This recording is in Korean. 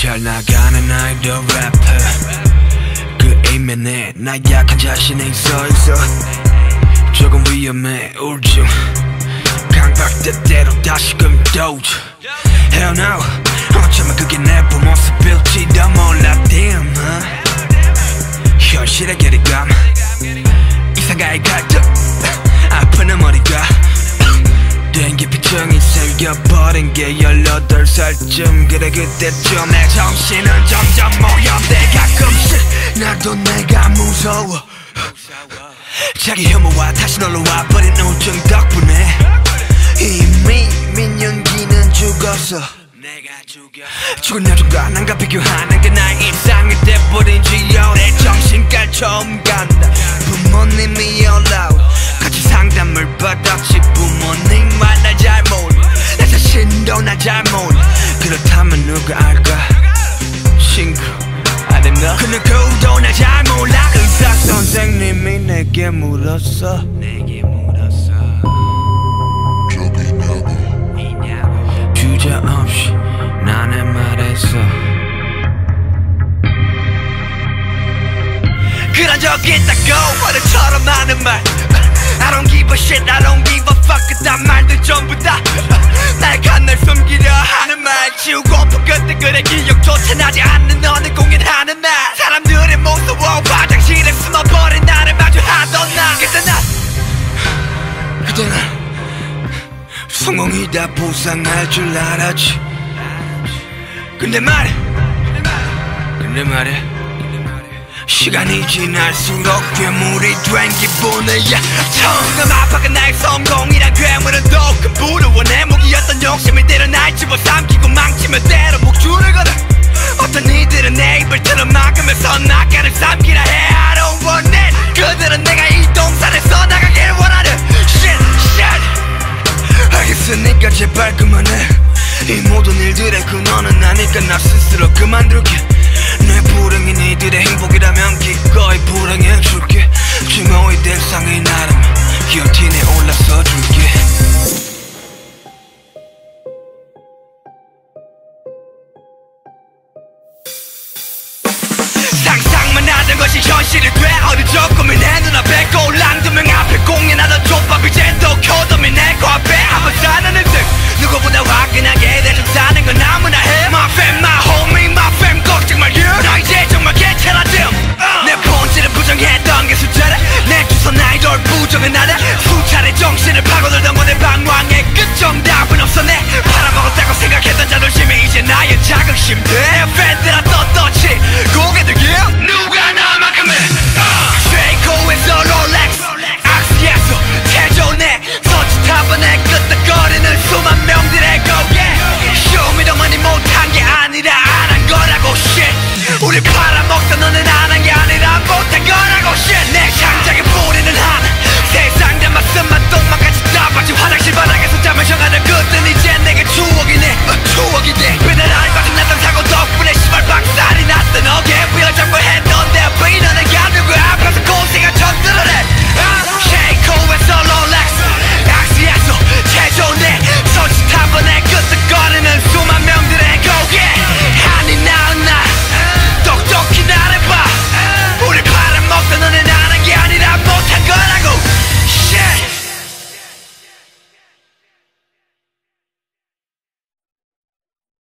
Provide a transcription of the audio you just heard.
잘 나가는 아이돌 래퍼 그 이면에 나 약한 자신이 있어 조금 위험해 우울증. 강박대대로 다시금 도주 Hell no. 어쩌면 그게 내 부모습일지도 몰라 damn huh? 현실의 괴리감. 이상가의 갈등 아픈 머리가. den기피증이 생겨버린 게 살쯤 그래 그때쯤 내 정신은 점점 모여대 가끔씩 나도 내가 무서워. 자기 혐오와 다시 놀러 와버린 우울증 덕분에 이미 민연기는 죽었어. 죽은 여자가 난가 비교하는 게 나의 일상이 돼버린 지 오래 정신깔 처음 간다. 부모님이 올라오 같이 상담을 받았지 I don't know 그 누구도 날잘 몰라 의사 선생님이 내게 물었어. 내게 물었어. 저기 있냐고. 주저 없이 나는 말했어. 그런 적 있다고 어른처럼 하는 말. I don't give a shit, I don't give a fuck. 그딴 말들 전부 다날 간날 숨기려 하는 말. 지우고픈 그때 그래 기억조차 나지 않는 너는 성공이 다 보상할 줄 알았지. 근데 말해. 근데 말해. 시간이 지날수록 괴물이 된 기분이야 처음 아파가 나의 성공이란 괴물은 더큰 부러워 내 깔끔하네. 이 모든 일들의 근원은 아니까 나 스스로 그만둘게. 내 불행이 니들의 행복이라면 기꺼이 불행해줄게. 증오의 대상이 나라면 기어틴에 올라서줄게. 상상만 하던 것이 현실이 돼.